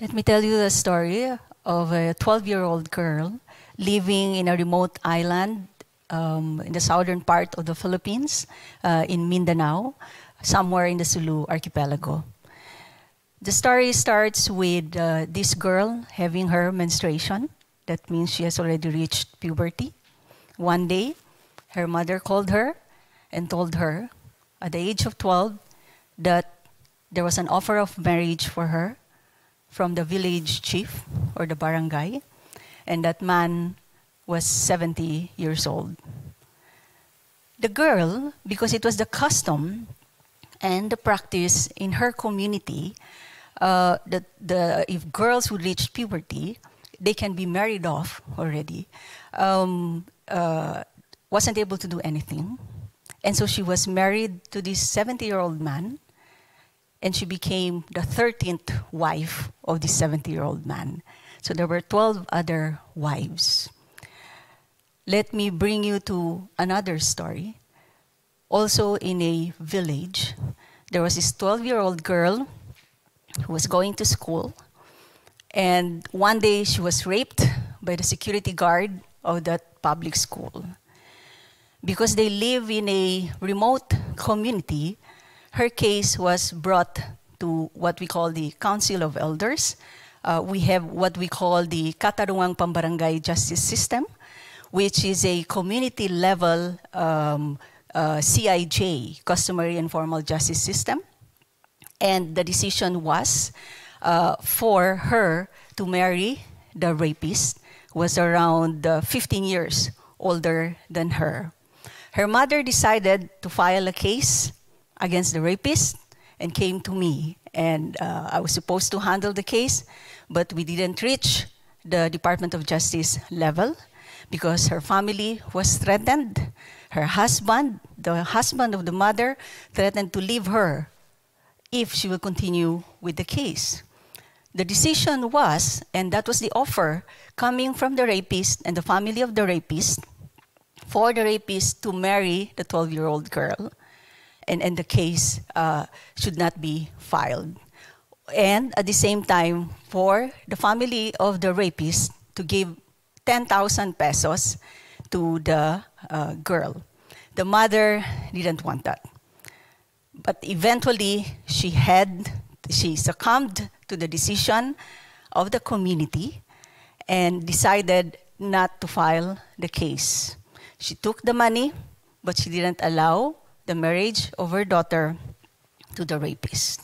Let me tell you the story of a 12 year old girl living in a remote island um, in the southern part of the Philippines, uh, in Mindanao, somewhere in the Sulu archipelago. The story starts with uh, this girl having her menstruation. That means she has already reached puberty. One day, her mother called her and told her at the age of 12 that there was an offer of marriage for her from the village chief or the barangay, and that man was 70 years old. The girl, because it was the custom and the practice in her community, uh, that the, if girls would reach puberty, they can be married off already, um, uh, wasn't able to do anything. And so she was married to this 70 year old man, and she became the 13th wife of this 70 year old man. So there were 12 other wives. Let me bring you to another story. Also, in a village, there was this 12 year old girl who was going to school. And one day she was raped by the security guard of that public school. Because they live in a remote community, her case was brought to what we call the Council of Elders. Uh, we have what we call the Katarungang Pambarangay Justice System, which is a community level um, uh, CIJ, Customary and Formal Justice System. And the decision was uh, for her to marry the rapist, who was around uh, 15 years older than her. Her mother decided to file a case against the rapist and came to me. And uh, I was supposed to handle the case, but we didn't reach the Department of Justice level because her family was threatened. Her husband, the husband of the mother, threatened to leave her if she will continue with the case. The decision was, and that was the offer coming from the rapist and the family of the rapist, for the rapist to marry the 12 year old girl, and, and the case uh, should not be filed. And at the same time, for the family of the rapist to give 10,000 pesos to the uh, girl. The mother didn't want that. But eventually, she had, she succumbed to the decision of the community and decided not to file the case. She took the money, but she didn't allow the marriage of her daughter to the rapist.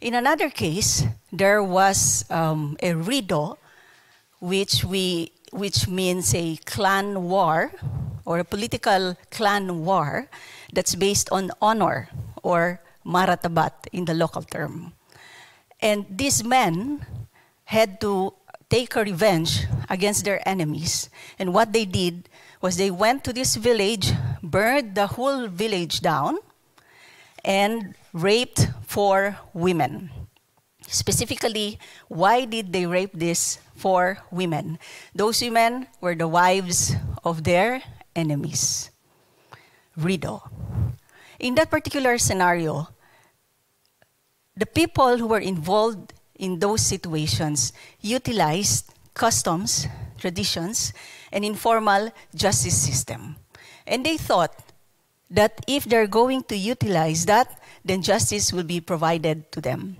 In another case, there was um, a rido, which, we, which means a clan war or a political clan war that's based on honor or maratabat in the local term. And these men had to take a revenge against their enemies. And what they did was they went to this village, burned the whole village down, and raped four women. Specifically, why did they rape these four women? Those women were the wives of their enemies. Rido. In that particular scenario, the people who were involved in those situations utilized customs, traditions, and informal justice system. And they thought that if they're going to utilize that, then justice will be provided to them.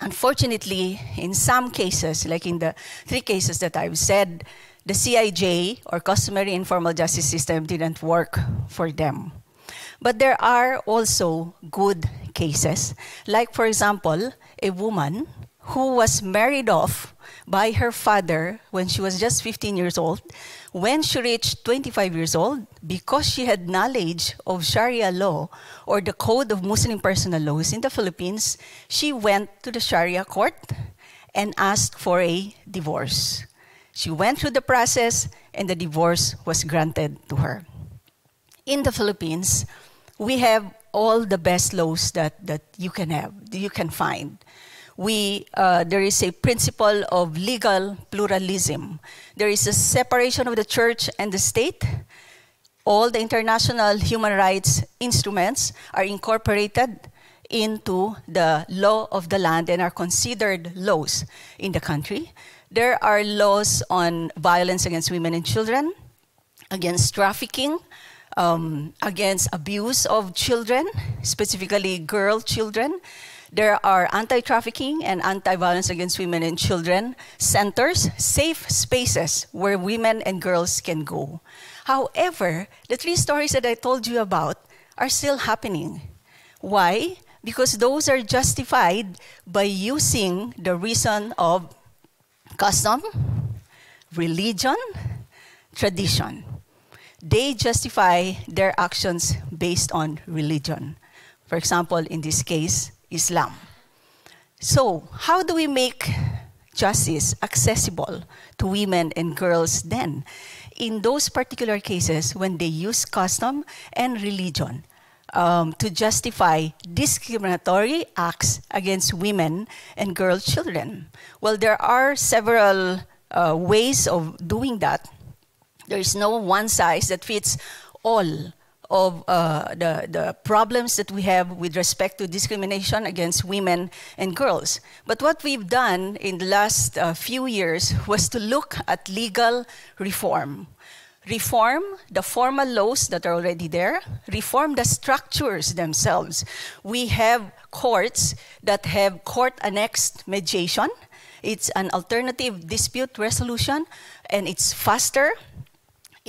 Unfortunately, in some cases, like in the three cases that I've said, the CIJ, or customary informal justice system, didn't work for them. But there are also good cases. Like, for example, a woman who was married off by her father when she was just 15 years old. When she reached 25 years old, because she had knowledge of Sharia law or the code of Muslim personal laws in the Philippines, she went to the Sharia court and asked for a divorce. She went through the process and the divorce was granted to her. In the Philippines, we have all the best laws that, that you can have, you can find. We, uh, there is a principle of legal pluralism. There is a separation of the church and the state. All the international human rights instruments are incorporated into the law of the land and are considered laws in the country. There are laws on violence against women and children, against trafficking, um, against abuse of children, specifically girl children. There are anti-trafficking and anti-violence against women and children centers, safe spaces where women and girls can go. However, the three stories that I told you about are still happening. Why? Because those are justified by using the reason of custom, religion, tradition. They justify their actions based on religion. For example, in this case, Islam. So, how do we make justice accessible to women and girls then? In those particular cases, when they use custom and religion um, to justify discriminatory acts against women and girl children. Well, there are several uh, ways of doing that. There is no one size that fits all of uh, the, the problems that we have with respect to discrimination against women and girls. But what we've done in the last uh, few years was to look at legal reform. Reform the formal laws that are already there, reform the structures themselves. We have courts that have court annexed mediation. It's an alternative dispute resolution, and it's faster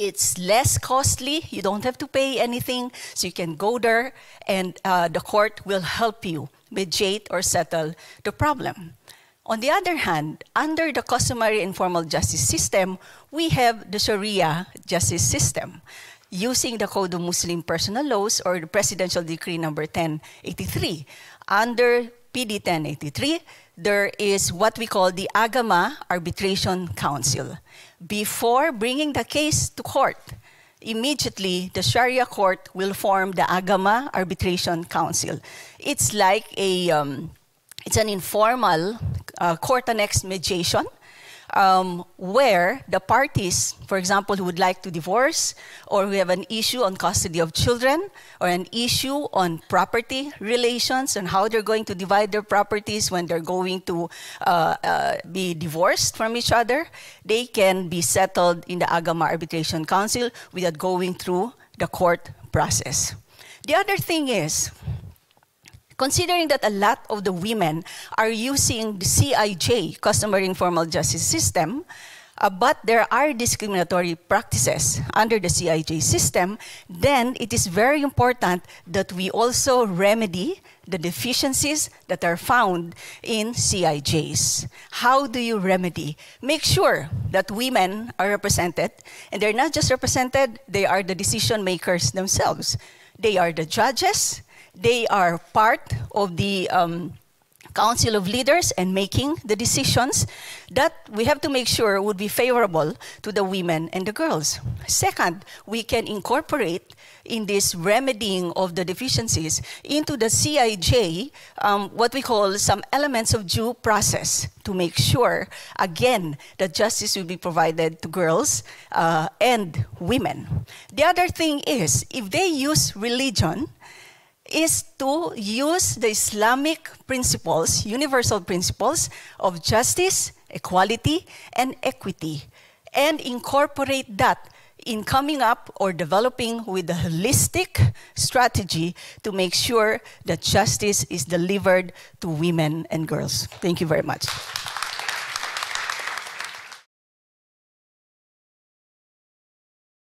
it's less costly. You don't have to pay anything. So you can go there and uh, the court will help you mediate or settle the problem. On the other hand, under the customary informal justice system, we have the Sharia justice system using the Code of Muslim Personal Laws or the Presidential Decree number 1083. Under PD 1083, there is what we call the Agama Arbitration Council. Before bringing the case to court, immediately the Sharia court will form the Agama Arbitration Council. It's like a, um, it's an informal uh, court annexed mediation um, where the parties, for example, who would like to divorce, or who have an issue on custody of children, or an issue on property relations and how they're going to divide their properties when they're going to uh, uh, be divorced from each other, they can be settled in the Agama Arbitration Council without going through the court process. The other thing is, considering that a lot of the women are using the CIJ, Customary Informal Justice System, uh, but there are discriminatory practices under the CIJ system, then it is very important that we also remedy the deficiencies that are found in CIJs. How do you remedy? Make sure that women are represented, and they're not just represented, they are the decision makers themselves. They are the judges, they are part of the um, Council of Leaders and making the decisions that we have to make sure would be favorable to the women and the girls. Second, we can incorporate in this remedying of the deficiencies into the CIJ um, what we call some elements of due process to make sure, again, that justice will be provided to girls uh, and women. The other thing is, if they use religion, is to use the Islamic principles, universal principles of justice, equality, and equity, and incorporate that in coming up or developing with a holistic strategy to make sure that justice is delivered to women and girls. Thank you very much.